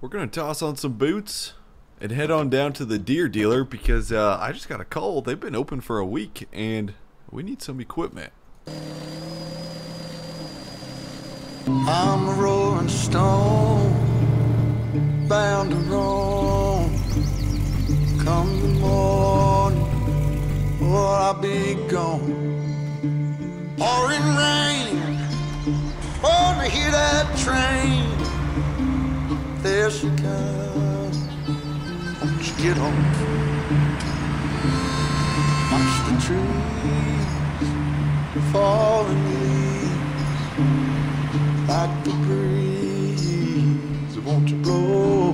we're gonna toss on some boots and head on down to the Deere dealer because uh, I just got a call. They've been open for a week and we need some equipment. I'm a stone, bound to roam. Come the morning, or I'll be gone. Pouring rain, to hear that train. There she comes, you get on? Watch the trees falling leaves like the breeze. Won't you blow?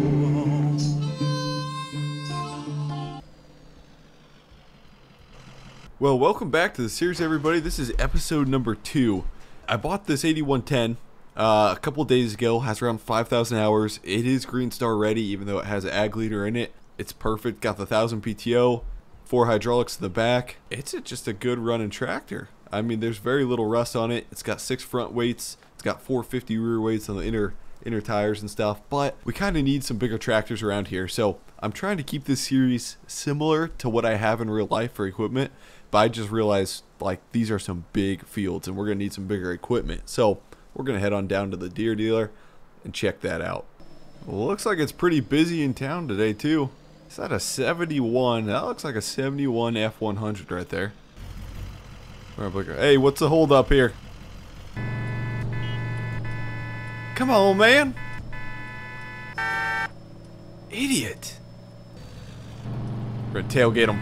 Well, welcome back to the series, everybody. This is episode number two. I bought this 8110 uh, a couple days ago. Has around 5,000 hours. It is Green Star ready, even though it has an ag leader in it. It's perfect. Got the 1000 PTO, four hydraulics in the back. It's just a good running tractor. I mean, there's very little rust on it. It's got six front weights. It's got 450 rear weights on the inner inner tires and stuff. But we kind of need some bigger tractors around here. So I'm trying to keep this series similar to what I have in real life for equipment. But I just realized like these are some big fields and we're gonna need some bigger equipment. So we're gonna head on down to the Deere dealer and check that out. Looks like it's pretty busy in town today too. Is that a 71? That looks like a 71 F100 right there. Hey, what's the hold up here? Come on, man. Idiot. We're gonna tailgate him.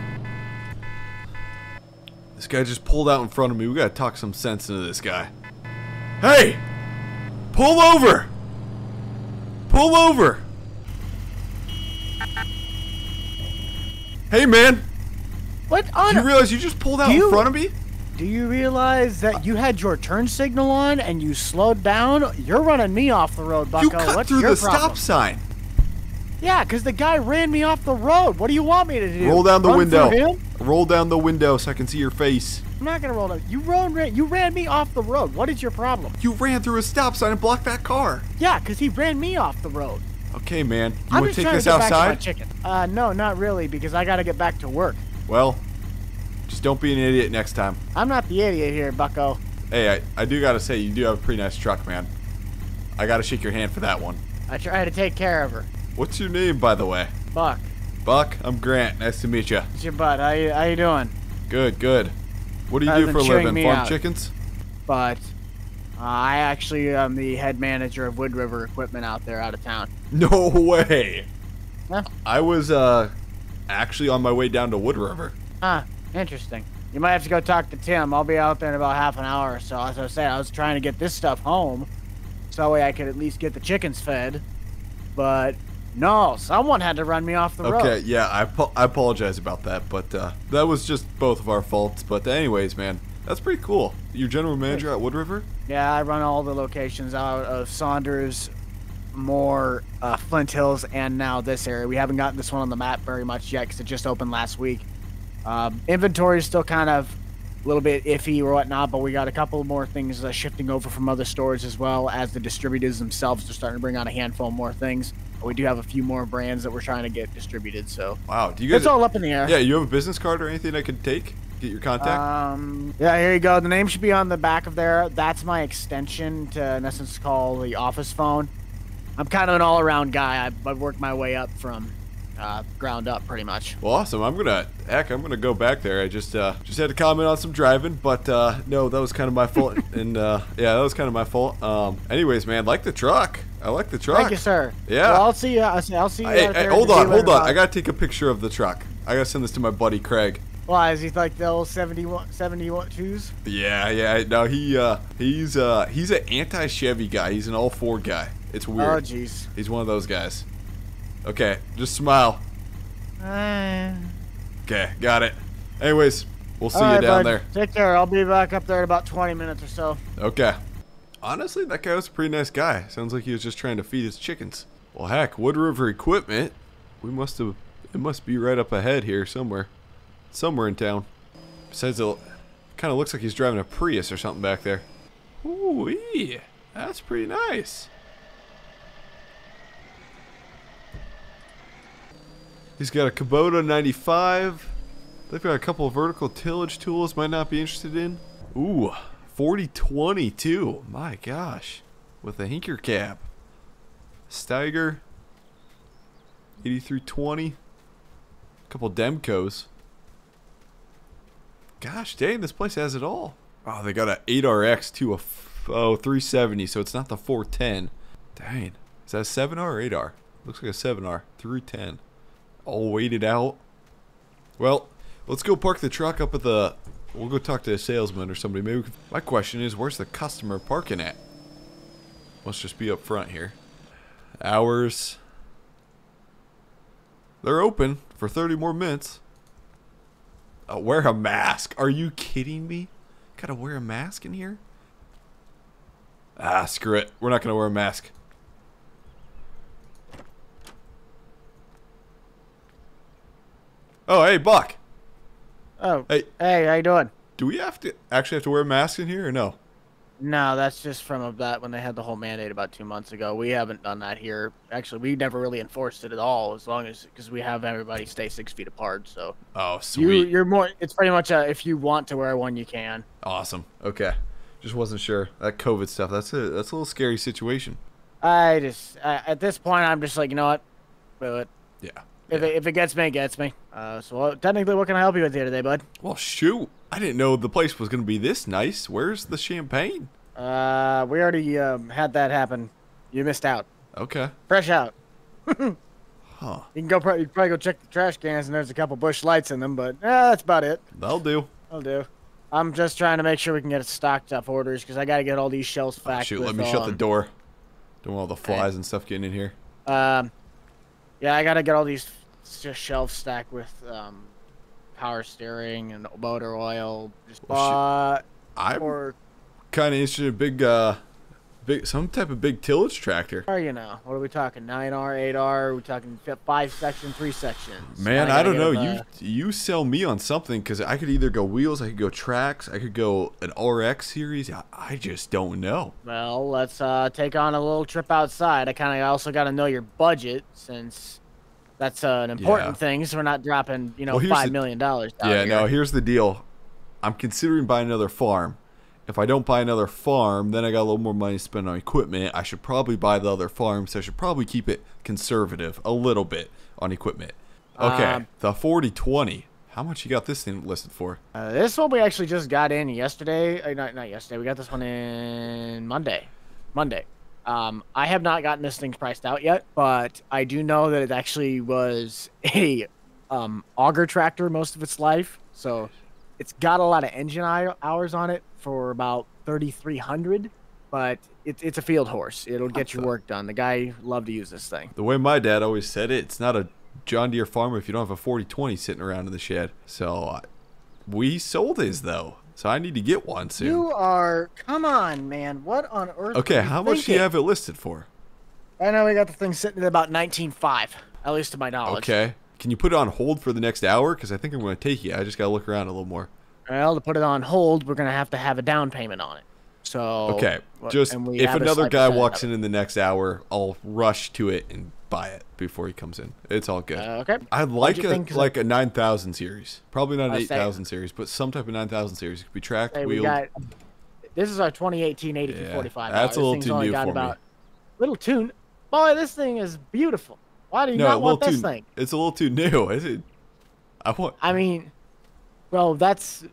This guy just pulled out in front of me. We gotta talk some sense into this guy. Hey! Pull over! Pull over! Hey, man! What on? You realize you just pulled out You- in front of me? Do you realize that you had your turn signal on and you slowed down? You're running me off the road, Bucko. You cut What's through your the problem? stop sign. Yeah, because the guy ran me off the road. What do you want me to do? Roll down the Run window. Roll down the window so I can see your face. I'm not gonna roll down. You ran, you ran me off the road. What is your problem? You ran through a stop sign and blocked that car. Yeah, because he ran me off the road. Okay, man. You I'm want just to take trying this to get back to my outside? chicken. Uh, no, not really, because I gotta get back to work. Well, just don't be an idiot next time. I'm not the idiot here, Bucko. Hey, I, I do gotta say, you do have a pretty nice truck, man. I gotta shake your hand for that one. I try to take care of her. What's your name, by the way? Buck, Buck, I'm Grant. Nice to meet you. it's your butt. How you, how you doing? Good, good. What do you do for a living? Farm out. chickens? But uh, I actually am the head manager of Wood River Equipment out there, out of town. No way. Yeah. I was uh actually on my way down to Wood River. Huh, interesting. You might have to go talk to Tim. I'll be out there in about half an hour or so. As I was saying, I was trying to get this stuff home, so that way I could at least get the chickens fed. But no, someone had to run me off the Okay, road. Okay, yeah, I, I apologize about that, but uh, that was just both of our faults. But anyways, man, that's pretty cool. You're general manager at Wood River? Yeah, I run all the locations out of Saunders, Moore, uh, Flint Hills, and now this area. We haven't gotten this one on the map very much yet because it just opened last week. Um, inventory is still kind of a little bit iffy or whatnot, but we got a couple more things uh, shifting over from other stores as well as the distributors themselves are starting to bring on a handful more things. We do have a few more brands that we're trying to get distributed, so Wow, do you guys? it's all up in the air. yeah, you have a business card or anything I could take? Get your contact? Um, yeah, here you go. The name should be on the back of there. That's my extension to, in essence, call the office phone. I'm kind of an all-around guy. I've, I've worked my way up from uh, ground up, pretty much. well, awesome. I'm gonna heck, I'm gonna go back there. I just uh, just had to comment on some driving, but uh, no, that was kind of my fault. and uh, yeah, that was kind of my fault. Um, anyways, man, like the truck. I like the truck. Thank you, sir. Yeah. Well, I'll see you. I'll see, you Hey, hey, hold on, hold on. about- I gotta take a picture of the truck. I gotta send this to my buddy Craig. Why is he like the old 71, 71 twos? Yeah, yeah. No, he uh, he's uh, he's an anti Chevy guy. He's an all Ford guy. It's weird. Oh, jeez. He's one of those guys. Okay, just smile. Uh, Okay, got it. Anyways, we'll see you right, down bud. there. Take care. I'll be back up there in about 20 minutes or so. Okay. Honestly, that guy was a pretty nice guy. Sounds like he was just trying to feed his chickens. Well, heck, Wood River Equipment. We must have. It must be right up ahead here somewhere. Somewhere in town. Besides, it kind of looks like he's driving a Prius or something back there. Ooh, that's pretty nice. He's got a Kubota 95. They've got a couple vertical tillage tools. Might not be interested in. Ooh, 4020 too. My gosh, with a hinker cab. Steiger. 8320. Couple Demcos. Gosh dang, this place has it all. Oh, they got a 8RX to a oh 370, so it's not the 410. Dang, is that a 7R or 8R? Looks like a 7R. 310. All weighted out. Well, let's go park the truck up at the. We'll go talk to a salesman or somebody. Maybe. Can, my question is, where's the customer parking at? Let's just be up front here. Hours. They're open for 30 more minutes. Uh, wear a mask. Are you kidding me? Gotta wear a mask in here? Ah, screw it. We're not gonna wear a mask. Oh, hey, Buck. Oh, Hey, hey, how you doing? do we have to actually have to wear a mask in here or no? No, that's just from that when they had the whole mandate about two months ago. We haven't done that here. Actually, we never really enforced it at all, as long as because we have everybody stay six feet apart. So Oh, sweet. you're more. It's pretty much a, if you want to wear one, you can. awesome. Okay. Just wasn't sure. That COVID stuff, that's a that's a little scary situation. I just uh, at this point, I'm just like, you know what, do it. Yeah. If yeah. it, if it gets me, it gets me. Uh, so what, technically, what can I help you with here today, bud? Well, shoot. I didn't know the place was going to be this nice. Where's the champagne? Uh, we already um, had that happen. You missed out. Okay. Fresh out. Huh. You can go. Pro- you can probably go check the trash cans, and there's a couple Busch Lights in them, but eh, that's about it. That'll do. I'll do. I'm just trying to make sure we can get it stocked up orders because I got to get all these shelves Oh, shoot, with, let me shut the um, door. Don't want all the flies and stuff getting in here. Um, yeah, I got to get all these just shelf stacked with um, power steering and motor oil. Just Well, I'm for kind of interested in a big, uh, big, some type of big tillage tractor. or you know, what are we talking? Nine R, eight R? Are we talking five section, three sections? Man, Kinda I don't know. them, You you sell me on something because I could either go wheels, I could go tracks, I could go an RX series. I, I just don't know. Well, let's uh, take on a little trip outside. I kind of also got to know your budget since that's uh, an important Yeah. thing. So we're not dropping, you know, well, five the, million dollars. yeah, here. no. Here's the deal. I'm considering buying another farm. If I don't buy another farm, then I got a little more money to spend on equipment. I should probably buy the other farm, so I should probably keep it conservative a little bit on equipment. Okay, Um, the 4020. How much you got this thing listed for? Uh, this one we actually just got in yesterday. Uh, not not yesterday. We got this one in Monday. Monday. Um, I have not gotten this thing priced out yet, but I do know that it actually was a um, auger tractor most of its life. So it's got a lot of engine hours on it for about 3,300. But it, it's a field horse. It'll get your work done. The guy loved to use this thing. The way my dad always said it, it's not a John Deere farmer if you don't have a 4020 sitting around in the shed. So uh, we sold his though, so I need to get one soon. You are. Come on, man. What on earth? okay, how much do you have it listed for? I know we got the thing sitting at about 19.5, at least to my knowledge. Okay. Can you put it on hold for the next hour? Because I think I'm going to take you. I just got to look around a little more. Well, to put it on hold, we're gonna have to have a down payment on it. So Okay. Just if another guy walks in in the next hour, I'll rush to it and buy it before he comes in. It's all good. Uh, okay. I'd like a think? like a 9000 series. Probably not an I 8000 series, but some type of 9000 series. It could be tracked, Hey, we wheeled. got. This is our 2018 80 Yeah, 45. that's a This little too new for me. about, Little tune. Boy, this thing is beautiful. Why do you no, not want this too. thing? It's a little too new. Is it? I want. I mean, bro, that's. Do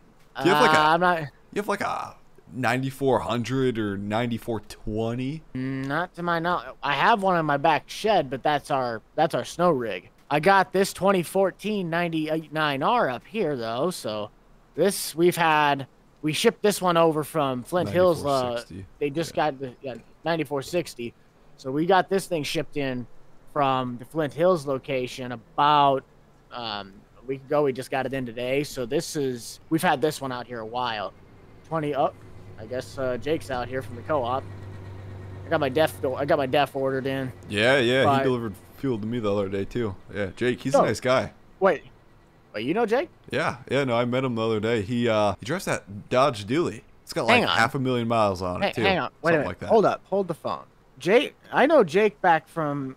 you have like uh, a- I'm not. You have like a 9400 or 9420. Not to my knowledge. I have one in my back shed, but that's our that's our snow rig. I got this 2014 99R up here though, so this we've had we shipped this one over from Flint Hills. Uh, they just got the yeah, 9460, so we got this thing shipped in from the Flint Hills location about um, a week ago. We just got it in today, so this is we've had this one out here a while. 20 up. I guess uh, Jake's out here from the co-op. I got my def. I got my def ordered in. Yeah, yeah. But- He delivered fuel to me the other day too. Yeah, Jake. He's Oh. a nice guy. Wait, wait. You know Jake? Yeah, yeah. No, I met him the other day. He uh he drives that Dodge Dually. It's got like half a million miles on Hey, it too. hang on. Wait Something a minute. like that. Hold up. Hold the phone. Jake. I know Jake back from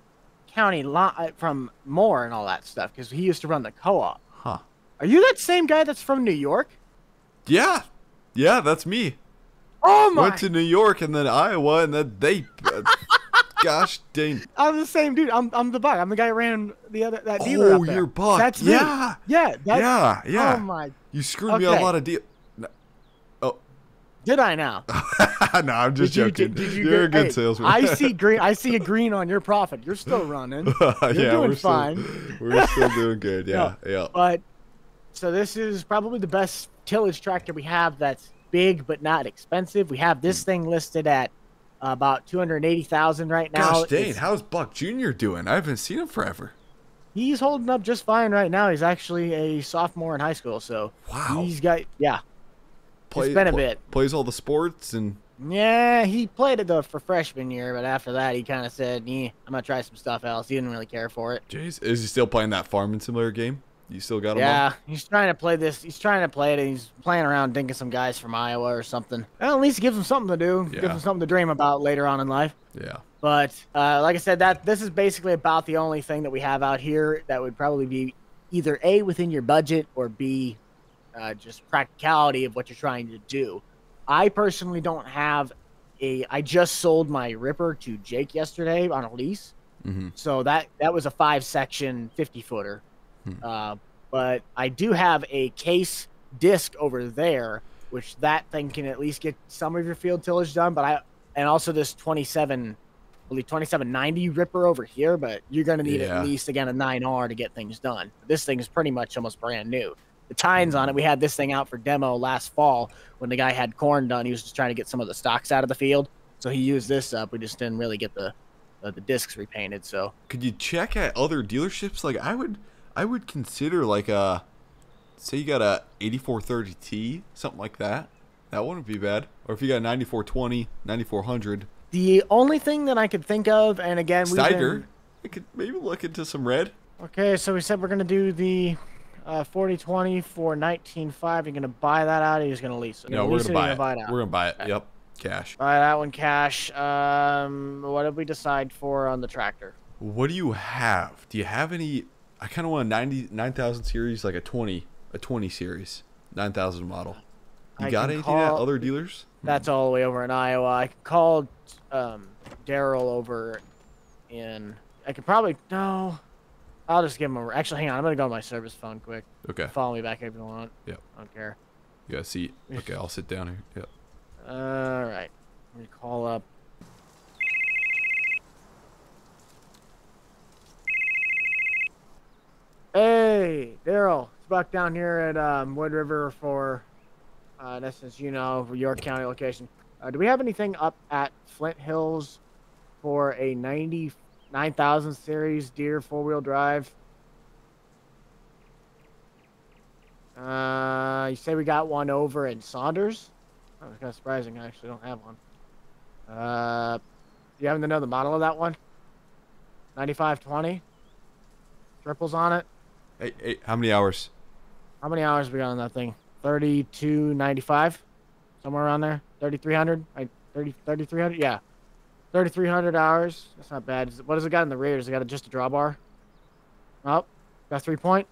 county lo- uh, from Moore and all that stuff because he used to run the co-op. Huh. Are you that same guy that's from New York? Yeah. Yeah, that's me. Oh my! Went to New York and then Iowa and then they. Uh, gosh dang. I'm the same dude. I'm I'm the buck. I'm the guy who ran the other that dealer. Oh, you're Buck. That's me. Yeah. Yeah. That, yeah, yeah. Oh my! You screwed me on a lot of deal. No, oh, Did I now? no, I'm just Did you, joking. did, did you You're a good hey, salesman. I see green. I see a green on your profit. You're still running. yeah, doing we're fine. Still, we're still doing good. Yeah, yeah. But so this is probably the best tillage tractor we have that's big but not expensive. We have Hmm. this thing listed at about 280,000 right now. Gosh dang, It's- how's Buck Jr. doing? I haven't seen him forever. He's holding up just fine right now. He's actually a sophomore in high school, so Wow. he's got yeah. Play- been a bit. Plays all the sports and Yeah, he played it though for freshman year, but after that he kind of said, "Yeah, I'm gonna try some stuff else." He didn't really care for it. jeez, is he still playing that farming simulator game? You still got him? Yeah, he's trying to play this. He's trying to play it, and he's playing around, dinking some guys from Iowa or something. Well, at least it gives him something to do. Gives him something to dream about later on in life. Yeah. But uh, like I said, that this is basically about the only thing that we have out here that would probably be either a within your budget or b uh, just practicality of what you're trying to do. I personally don't have a. I just sold my Ripper to Jake yesterday on a lease, Mm-hmm. so that that was a five section 50 footer. Hmm. Uh, but I do have a case disc over there, which that thing can at least get some of your field tillage done. But I and also this 27, I believe 2790 Ripper over here. But you're going to need Yeah. at least again a 9R to get things done. This thing is pretty much almost brand new. The tines on it, we had this thing out for demo last fall when the guy had corn done. He was just trying to get some of the stocks out of the field, so he used this up. We just didn't really get the uh, the discs repainted. So Could you check at other dealerships? Like I would, I would consider like a, say you got a 8430T, something like that. That wouldn't be bad. Or if you got a 9420, 9400, The only thing that I could think of, and again, we've Steiger, been, I could maybe look into some red. okay, so we said we're gonna do the uh, 4020 for 19.5. You're gonna buy that out, or you're just gonna lease it? No, we're gonna buy it. Buy it? We're gonna buy it. Okay. Yep, cash. Buy that one cash. Um, what did we decide for on the tractor? What do you have? Do you have any? I kind of want a 90 9000 series, like a 20, a 20 series, 9000 model. You I got anything at other dealers? That's all the way over in Iowa. I could call um, Daryl over in. I could probably no. I'll just give him a. Actually, hang on. I'm gonna go on my service phone quick. Okay. Follow me back if you want. Yep. I don't care. You got a seat? Okay, I'll sit down here. Yep. All right. Let me call up. Hey, Daryl. It's Buck down here at um, Wood River for, uh, in essence, you know, York County location. Uh, do we have anything up at Flint Hills for a 99,000 series Deere four wheel drive? Uh, you say we got one over in Saunders? Oh, it's kind of surprising. I actually don't have one. Uh, do you happen to know the model of that one? 9520? Triples on it? Hey, hey, how many hours? How many hours we got on that thing? 3295? Somewhere around there? 3300? Right, 30, 3300? Yeah. 3300 hours. That's not bad. What does it got in the rear? Does it got just a drawbar? Oh, got three point?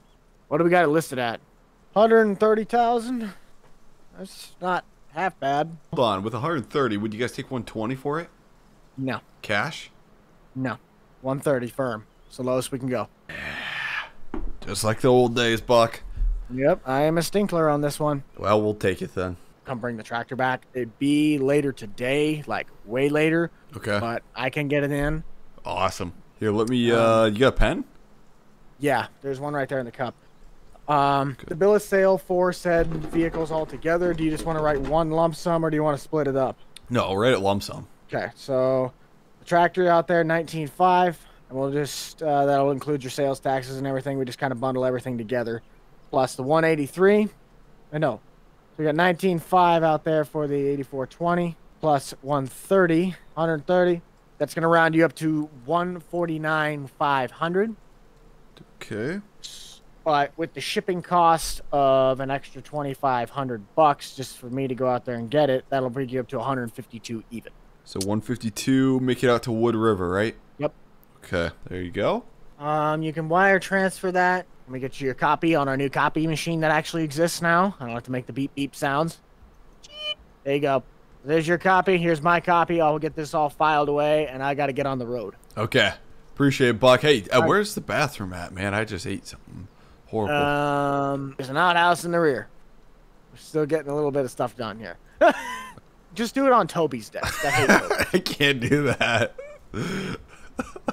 What do we got it listed at? 130,000? That's not half bad. Hold on, with 130, would you guys take 120 for it? No. Cash? No. 130 firm. It's the lowest we can go. Eh. Just like the old days, Buck. Yep, I am a stinkler on this one. Well, we'll take it then. Come bring the tractor back. It'd be later today, like way later, Okay. but I can get it in. Awesome. Here, let me. Uh, you got a pen? Yeah, there's one right there in the cup. Um, the bill of sale for said vehicles altogether. Do you just want to write one lump sum, or do you want to split it up? No, right at lump sum. Okay, so the tractor out there, 19.5, and we'll just uh, that'll include your sales taxes and everything. We just kind of bundle everything together, plus the 183. I know. So we got 19.5 out there for the 8420, plus 130, 130. That's gonna round you up to 149,500. Okay. But with the shipping cost of an extra 2,500 bucks just for me to go out there and get it, that'll bring you up to 152 even. So 152, make it out to Wood River, right? Yep. Okay, there you go. Um, you can wire transfer that. Let me get you your copy on our new copy machine that actually exists now. I don't have to make the beep beep sounds. There you go. There's your copy. Here's my copy. I'll get this all filed away, and I got to get on the road. Okay, appreciate it, Buck. Hey, uh, where's the bathroom at, man? I just ate something horrible. Um, there's an outhouse in the rear. We're still getting a little bit of stuff done here. Just do it on Toby's desk. I. I can't do that.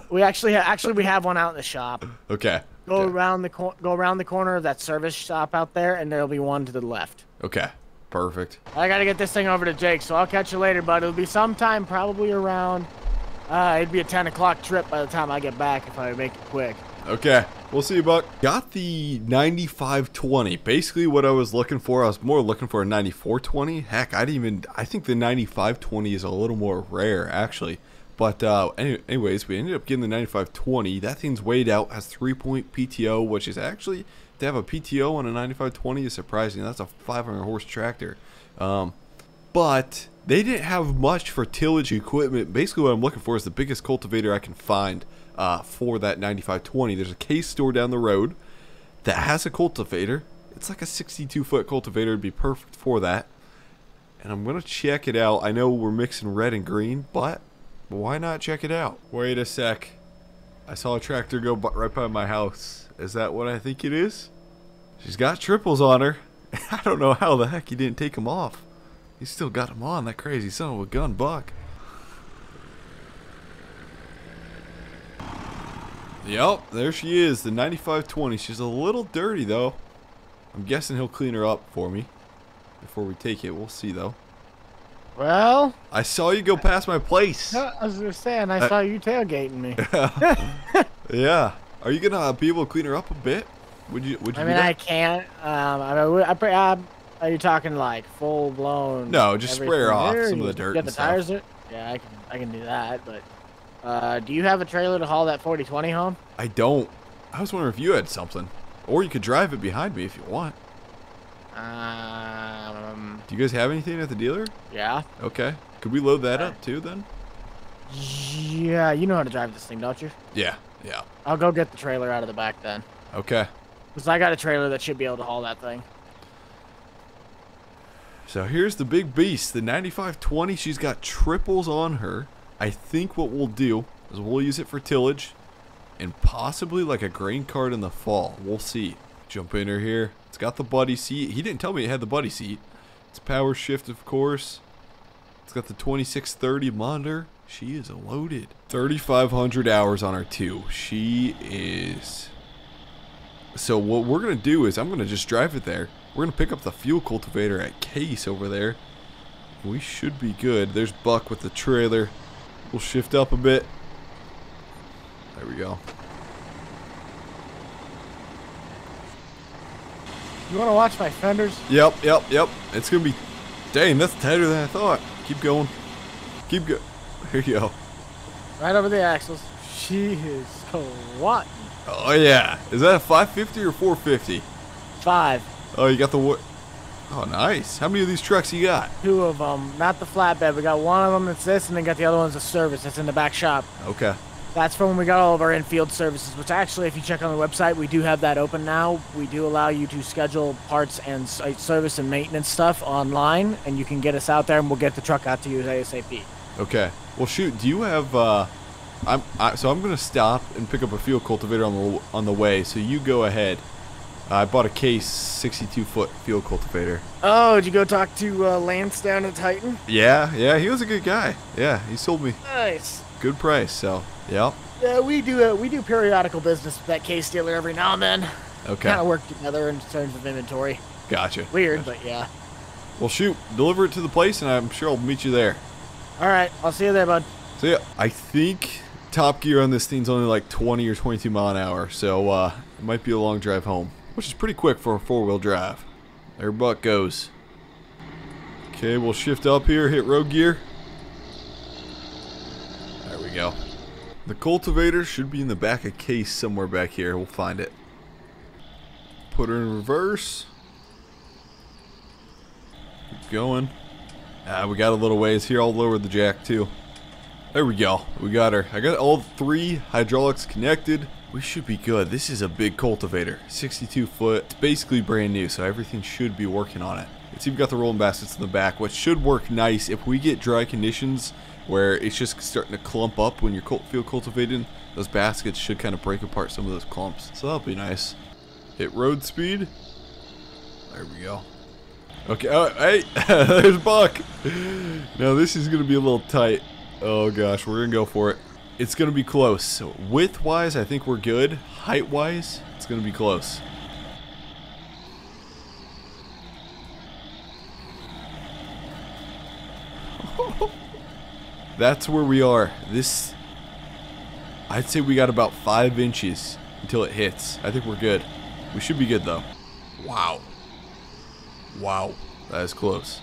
We actually ha- actually we have one out in the shop. Okay. Go okay. around the cor- go around the corner of that service shop out there, and there'll be one to the left. Okay. Perfect. I gotta get this thing over to Jake, so I'll catch you later, bud. It'll be sometime probably around. Uh, it'd be a 10 o'clock trip by the time I get back if I make it quick. Okay. We'll see you, Buck. Got the 9520. Basically, what I was looking for, I was more looking for a 9420. Heck, I didn't even. I think the 9520 is a little more rare, actually. But uh, any, anyways, we ended up getting the 9520. That thing's weighed out, has three point PTO, which is actually to have a PTO on a 9520 is surprising. That's a 500 horse tractor. Um, but they didn't have much for tillage equipment. Basically, what I'm looking for is the biggest cultivator I can find uh, for that 9520. There's a case store down the road that has a cultivator. It's like a 62 foot cultivator. It'd be perfect for that. And I'm going to check it out. I know we're mixing red and green, but why not check it out? Wait a sec. I saw a tractor go right by my house. Is that what I think it is? She's got triples on her. I don't know how the heck he didn't take them off. He still got them on, that crazy son of a gun buck. Yep, there she is, the 9520. She's a little dirty though. I'm guessing he'll clean her up for me before we take it. We'll see though. Well, I saw you go past my place. I was just saying, I Uh, saw you tailgating me. Yeah. yeah. Are you gonna be able to clean her up a bit? Would you? Would you? I mean. I can't. Um, I, mean, I, pre- um, are you talking like full blown? No, just spray her off some of the dirt Get the stuff. tires there. Yeah, I can. I can do that. But uh, do you have a trailer to haul that 4020 home? I don't. I was wondering if you had something, or you could drive it behind me if you want. Um, Do you guys have anything at the dealer? yeah. Okay. Could we load that up too then? Yeah, you know how to drive this thing, don't you? Yeah. Yeah. I'll go get the trailer out of the back then. Okay. Because I got a trailer that should be able to haul that thing. So here's the big beast, the 9520. She's got triples on her. I think what we'll do is we'll use it for tillage and possibly like a grain cart in the fall. We'll see. Jump in her here. It's got the buddy seat. He didn't tell me it had the buddy seat. It's power shift, of course. It's got the 2630 monitor. She is loaded. 3,500 hours on her too. She is. So what we're gonna do is I'm gonna just drive it there. We're gonna pick up the fuel cultivator at Case over there. We should be good. There's Buck with the trailer. We'll shift up a bit. There we go. You want to watch my fenders? Yep, yep, yep. It's gonna be. Dang, that's tighter than I thought. Keep going. Keep go. Here you go. Right over the axles. She is so what? Oh yeah. Is that a 550 or 450? Five. Oh, you got the what? Oh, nice. How many of these trucks you got? Two of them. Not the flatbed. We got one of them that's this, and then got the other one's a service that's in the back shop. Okay. That's for when we got all of our infield services, which actually, if you check on the website, we do have that open now. We do allow you to schedule parts and site service and maintenance stuff online, and you can get us out there, and we'll get the truck out to you ASAP. Okay. Well, shoot. Do you have? uh I'm I, so I'm gonna stop and pick up a field cultivator on the on the way. So you go ahead. I bought a case 62 foot field cultivator. Oh, did you go talk to uh, Lance down at Titan? Yeah, yeah. He was a good guy. Yeah, he sold me Nice. Good price. So yeah. Yeah, we do uh, we do periodical business with that case dealer every now and then. Okay. Kind of work together in terms of inventory. Gotcha. Weird, but yeah. Well, shoot. Deliver it to the place, and I'm sure I'll meet you there. All right, I'll see you there, bud. So yeah, I think top gear on this thing's only like 20 or 22 mile an hour, so uh, it might be a long drive home, which is pretty quick for a four-wheel drive. There Buck goes. Okay, we'll shift up here, hit road gear. Go. The cultivator should be in the back of case somewhere back here. We'll find it. Put her in reverse. Keep going. Ah, we got a little ways here. I'll lower the jack too. There we go. We got her. I got all three hydraulics connected. We should be good. This is a big cultivator. 62 foot. It's basically brand new, so everything should be working on it. It's even got the rolling baskets in the back, which should work nice if we get dry conditions where it's just starting to clump up when you're field cultivating. Those baskets should kind of break apart some of those clumps. So that'll be nice. Hit road speed. There we go. Okay, oh, hey, there's Buck. Now this is going to be a little tight. Oh gosh, we're going to go for it. It's going to be close. Width-wise, I think we're good. Height-wise, it's going to be close. That's where we are. This, I'd say we got about five inches until it hits. I think we're good. We should be good though. Wow. Wow. That is close.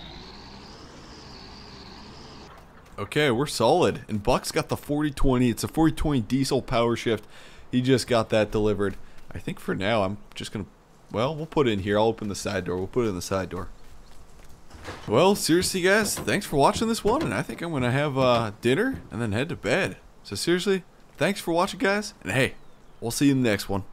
Okay, we're solid. And Buck's got the 4020. It's a 4020 diesel power shift. He just got that delivered. I think for now, I'm just going to... Well, we'll put it in here. I'll open the side door. We'll put it in the side door. Well, seriously, guys, thanks for watching this one. And I think I'm going to have uh, dinner and then head to bed. So seriously, thanks for watching, guys. And hey, we'll see you in the next one.